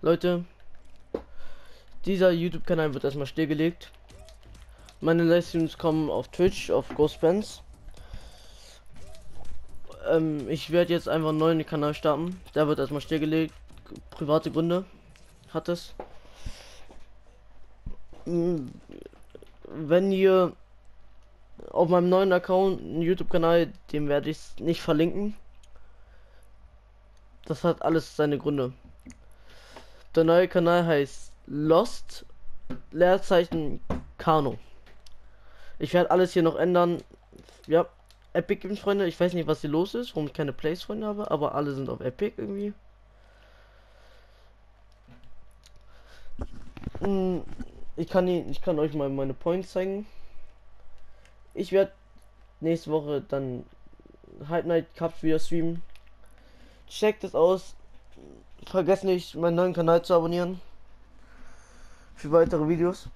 Leute, dieser YouTube-Kanal wird erstmal stillgelegt. Meine Livestreams kommen auf Twitch, auf Ghostbands. Ähm, ich werde jetzt einfach einen neuen Kanal starten. Der wird erstmal stillgelegt. Private Gründe hat es. Wenn ihr auf meinem neuen Account einen YouTube-Kanal, den werde ich nicht verlinken. Das hat alles seine Gründe. Der neue Kanal heißt Lost Leerzeichen Kano. Ich werde alles hier noch ändern. Ja, Epic Games Freunde. Ich weiß nicht, was hier los ist, warum ich keine Plays Freunde habe, aber alle sind auf Epic irgendwie. Hm, Ich kann ihn, ich kann euch mal meine Points zeigen. Ich werde nächste Woche dann Hype Night Cup wieder streamen. Checkt es aus. Vergesst nicht, meinen neuen Kanal zu abonnieren. Für weitere Videos.